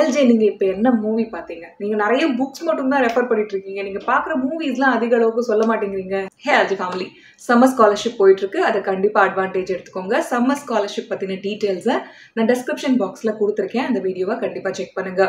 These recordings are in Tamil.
எல்ஜே நீங்கள் இப்போ என்ன மூவி பார்த்தீங்க? நீங்கள் நிறைய புக்ஸ் மட்டும் தான் ரெஃபர் பண்ணிட்டு இருக்கீங்க நீங்கள் பார்க்குற மூவிஸ்லாம் அதிக அளவுக்கு சொல்ல மாட்டேங்கிறீங்க. ஹே அல்ஜி ஃபேமிலி சம்மர் ஸ்காலர்ஷிப் போயிட்டுருக்கு. அதை கண்டிப்பாக அட்வான்டேஜ் எடுத்துக்கோங்க. சம்மர் ஸ்காலர்ஷிப் பற்றின டீட்டெயில்ஸை நான் டெஸ்கிரிப்ஷன் பாக்ஸில் கொடுத்துருக்கேன். அந்த வீடியோவை கண்டிப்பாக செக் பண்ணுங்க.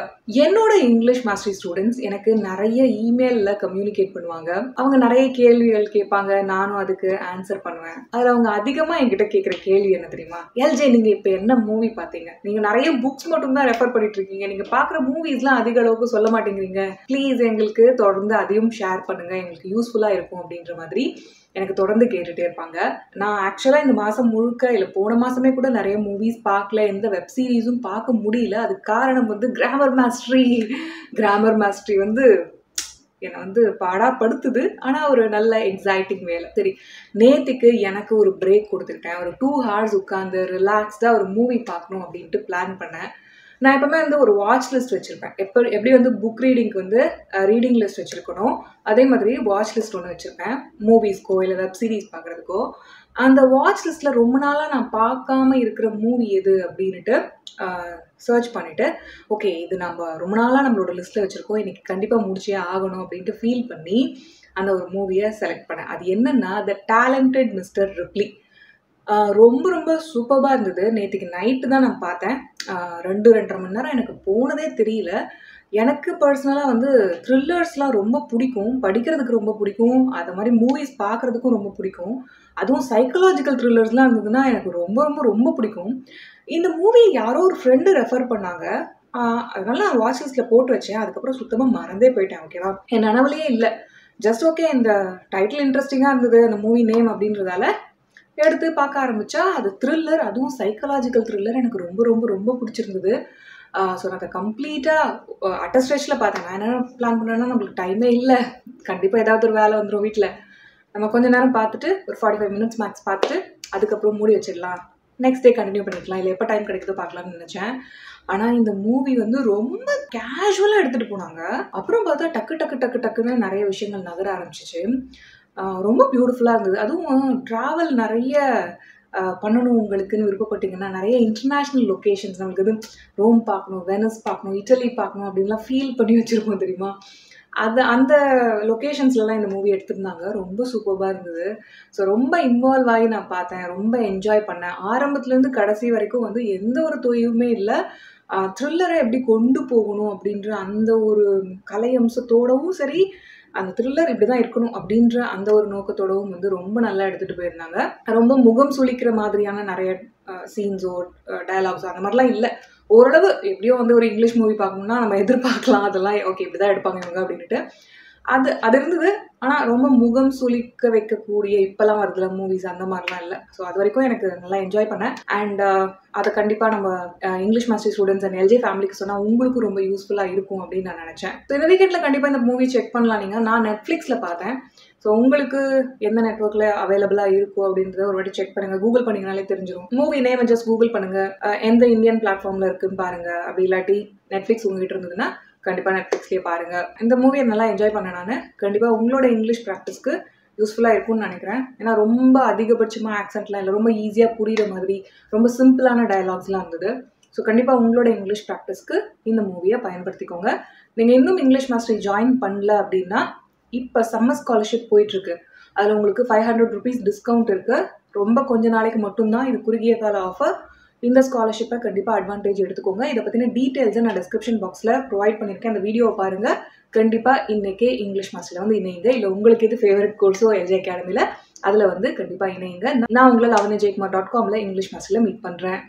என்னோட இங்கிலீஷ் மாஸ்டரி ஸ்டூடெண்ட்ஸ் எனக்கு நிறைய இமெயிலில் கம்யூனிகேட் பண்ணுவாங்க. அவங்க நிறைய கேள்விகள் கேட்பாங்க. நானும் அதுக்கு ஆன்சர் பண்ணுவேன். அதில் அவங்க அதிகமாக என்கிட்ட கேட்குற கேள்வி என்ன தெரியுமா? எல்ஜே நீங்கள் இப்போ என்ன மூவி பார்த்தீங்க? நீங்கள் நிறைய புக்ஸ் மட்டும் தான் ரெஃபர் பண்ணிட்டு இருக்கீங்க நீங்கள் பார்க்குற மூவிஸ்லாம் அதிக அளவுக்கு சொல்ல மாட்டேங்கிறீங்க. ப்ளீஸ் எங்களுக்கு தொடர்ந்து அதையும் ஷேர் பண்ணுங்கள் எங்களுக்கு யூஸ்ஃபுல்லாக இருக்கும் அப்படின்ற மாதிரி எனக்கு தொடர்ந்து கேட்டுட்டே இருப்பாங்க. நான் ஆக்சுவலாக இந்த மாதம் முழுக்க இல்லை போன மாதமே கூட நிறைய மூவிஸ் பார்க்கல. எந்த வெப் சீரிஸும் பார்க்க முடியல. அதுக்கு காரணம் வந்து கிராமர் மாஸ்டரி கிராமர் மாஸ்டரி வந்து என்னை வந்து பாடாப்படுத்துது. ஆனால் ஒரு நல்ல எக்ஸைட்டிங் வேலை சரி நேற்றுக்கு எனக்கு ஒரு பிரேக் கொடுத்துக்கிட்டேன். ஒரு டூ ஹவர்ஸ் உட்காந்து ரிலாக்ஸ்டாக ஒரு மூவி பார்க்கணும் அப்படின்ட்டு பிளான் பண்ணேன். நான் எப்பவுமே வந்து ஒரு வாட்ச் லிஸ்ட் வச்சுருப்பேன். எப்போ எப்படி வந்து புக் ரீடிங்க்கு வந்து ரீடிங் லிஸ்ட் வச்சுருக்கணும் அதே மாதிரி வாட்ச் லிஸ்ட் ஒன்று வச்சுருப்பேன். மூவிஸ்க்கோ இல்லை வெப் சீரிஸ் பார்க்குறதுக்கோ அந்த வாட்ச் லிஸ்ட்டில் ரொம்ப நாளாக நான் பார்க்காம இருக்கிற மூவி எது அப்படின்ட்டு சர்ச் பண்ணிவிட்டு ஓகே இது நம்ம ரொம்ப நாளாக நம்மளோட லிஸ்ட்டில் வச்சுருக்கோம். இன்றைக்கி கண்டிப்பாக முடிச்சே ஆகணும் அப்படின்ட்டு ஃபீல் பண்ணி அந்த ஒரு மூவியை செலக்ட் பண்ணேன். அது என்னென்னா த டேலண்டட் மிஸ்டர் ரிப்ளி ரொம்ப ரொம்ப சூப்பராக இருந்தது. நேற்றுக்கு நைட்டு தான் நான் பார்த்தேன். ரெண்டு ரெண்டரை மணி நேரம் எனக்கு போனதே தெரியல. எனக்கு பர்சனலாக வந்து த்ரில்லர்ஸ்லாம் ரொம்ப பிடிக்கும். படிக்கிறதுக்கு ரொம்ப பிடிக்கும். அது மாதிரி மூவிஸ் பார்க்குறதுக்கும் ரொம்ப பிடிக்கும். அதுவும் சைக்கலாஜிக்கல் த்ரில்லர்ஸ்லாம் இருந்ததுன்னா எனக்கு ரொம்ப ரொம்ப ரொம்ப பிடிக்கும். இந்த மூவி யாரோ ஒரு ஃப்ரெண்டு ரெஃபர் பண்ணாங்க. அதனால நான் வாட்ச் லிஸ்ட்டில் போட்டு வச்சேன். அதுக்கப்புறம் சுத்தமாக மறந்தே போயிட்டேன் ஓகேவா என் நனவுலேயே இல்லை. ஜஸ்ட் ஓகே இந்த டைட்டில் இன்ட்ரெஸ்டிங்காக இருந்தது அந்த மூவி நேம் அப்படின்றதால எடுத்து பார்க்க ஆரம்பித்தா அது த்ரில்லர் அதுவும் சைக்கலாஜிக்கல் த்ரில்லர் எனக்கு ரொம்ப ரொம்ப ரொம்ப பிடிச்சிருந்தது. ஸோ நான் அதை கம்ப்ளீட்டாக அட்ட பார்த்தேன். நான் என்ன பிளான் பண்ணேன்னா நம்மளுக்கு டைமே இல்லை. கண்டிப்பாக ஏதாவது ஒரு வேலை வந்துடும் வீட்டில் நம்ம கொஞ்ச நேரம் பார்த்துட்டு ஒரு ஃபார்ட்டி ஃபைவ் மினிட்ஸ் மேக்ஸ் பார்த்துட்டு அதுக்கப்புறம் மூடி வச்சிடலாம். நெக்ஸ்ட் டே கண்டினியூ பண்ணிக்கலாம். இல்லை எப்போ டைம் கிடைக்குதோ பார்க்கலாம்னு நினச்சேன். ஆனால் இந்த மூவி வந்து ரொம்ப கேஷுவலாக எடுத்துகிட்டு போனாங்க. அப்புறம் பார்த்தா டக்கு டக்கு டக்கு டக்குன்னு நிறைய விஷயங்கள் நகர ஆரம்பிச்சிச்சு. ரொம்ப பியூட்டிஃபுல்லாக இருந்தது. அதுவும் ட்ராவல் நிறைய பண்ணணும் உங்களுக்குன்னு விருப்பப்பட்டீங்கன்னா நிறைய இன்டர்நேஷ்னல் லொக்கேஷன்ஸ் நம்மளுக்கு இது ரோம் பார்க்கணும் வெனஸ் பார்க்கணும் இட்டலி பார்க்கணும் அப்படின்லாம் ஃபீல் பண்ணி வச்சுருப்போம் தெரியுமா? அது அந்த லொக்கேஷன்ஸ்லலாம் இந்த மூவி எடுத்திருந்தாங்க. ரொம்ப சூப்பராக இருந்தது. ஸோ ரொம்ப இன்வால்வ் ஆகி நான் பார்த்தேன். ரொம்ப என்ஜாய் பண்ணேன். ஆரம்பத்துலேருந்து கடைசி வரைக்கும் வந்து எந்த ஒரு தொய்வுமே இல்லை. த்ரில்லரை எப்படி கொண்டு போகணும் அப்படின்ற அந்த ஒரு கலை அம்சத்தோடவும் சரி அந்த த்ரில்லர் இப்படி தான் இருக்கணும் அப்படின்ற அந்த ஒரு நோக்கத்தோடவும் வந்து ரொம்ப நல்லா எடுத்துகிட்டு போயிருந்தாங்க. ரொம்ப முகம் சுளிக்கிற மாதிரியான நிறைய சீன்ஸோ டயலாக்ஸோ அந்த மாதிரிலாம் இல்லை. ஓரளவு எப்படியோ வந்து ஒரு இங்கிலீஷ் மூவி பார்க்கணும்னா நம்ம எதிர்பார்க்கலாம். அதெல்லாம் ஓகே இப்படி தான் எடுப்பாங்க இவங்க அப்படின்ட்டு அது அது இருந்தது. ஆனால் ரொம்ப முகம் சுளிக்க வைக்கக்கூடிய இப்போல்லாம் வருதுல மூவிஸ் அந்த மாதிரிலாம் இல்லை. ஸோ அது வரைக்கும் எனக்கு நல்லா என்ஜாய் பண்ணேன். அண்ட் uh, அதை கண்டிப்பாக நம்ம English master students and L J ஃபேமிலிக்கு சொன்னால் உங்களுக்கும் ரொம்ப யூஸ்ஃபுல்லாக இருக்கும் அப்படின்னு நான் நினச்சேன். ஸோ இந்த வீக்கெண்டில் கண்டிப்பாக இந்த மூவி செக் பண்ணலாம். நீங்கள் நான் நெட்ஃப்ளிக்ஸில் பார்த்தேன். ஸோ உங்களுக்கு எந்த நெட்ஒர்க்கில் அவைலபிளாக இருக்கும் அப்படின்றத ஒரு வாட்டி செக் பண்ணுங்கள் கூகுள் பண்ணிங்கனாலே தெரிஞ்சிடும் மூவி நேம் ஜஸ்ட் கூகுள் பண்ணுங்கள் uh, எந்த இந்தியன் பிளாட்ஃபார்மில் இருக்குன்னு பாருங்கள் அப்படி இல்லாட்டி நெட்ஃப்ளிக்ஸ் உங்ககிட்ட இருந்ததுன்னா கண்டிப்பாக நெட்ஃப்ளிக்ஸ்லேயே பாருங்கள் இந்த மூவியை நல்லா என்ஜாய் பண்ணேன் நான். கண்டிப்பாக உங்களோட இங்கிலீஷ் ப்ராக்டிஸ்க்கு யூஸ்ஃபுல்லாக இருக்கும்னு நினைக்கிறேன். ஏன்னா ரொம்ப அதிகபட்சமாக ஆக்சென்ட்லாம் இல்லை ரொம்ப ஈஸியாக புரிகிற மாதிரி ரொம்ப சிம்பிளான டயலாக்ஸ்லாம் இருந்தது. ஸோ கண்டிப்பாக உங்களோட இங்கிலீஷ் ப்ராக்டிஸ்க்கு இந்த மூவியை பயன்படுத்திக்கோங்க. நீங்கள் இன்னும் இங்கிலீஷ் மாஸ்டரி ஜாயின் பண்ணல அப்படின்னா இப்போ சம்மர் ஸ்காலர்ஷிப் போயிட்டுருக்கு. அதில் உங்களுக்கு ஃபைவ் ஹண்ட்ரட் ருபீஸ் டிஸ்கவுண்ட் இருக்குது ரொம்ப கொஞ்ச நாளைக்கு மட்டும்தான் இது குறுகிய கால ஆஃபர் இந்த ஸ்காலர்ஷிப்பை கண்டிப்பாக அட்வான்டேஜ் எடுத்துக்கோங்க. இதை பற்றின டீட்டெயில்ஸை நான் டிஸ்கிரிப்ஷன் பாக்ஸில் ப்ரொவைட் பண்ணியிருக்கேன் அந்த வீடியோவை பாருங்கள் கண்டிப்பாக இன்றைக்கே இங்கிலீஷ் மாஸ்டரில் வந்து இணையுங்க. இல்லை உங்களுக்கு எது ஃபேவரட் கோர்ஸோ எல்ஜே அகாடமியில் அதில் வந்து கண்டிப்பாக இணையுங்க. நான் உங்களை லவனே ஜெயக்குமார் டாட் காமில் இங்கிலீஷ் மாஸ்டரில் மீட் பண்ணுறேன்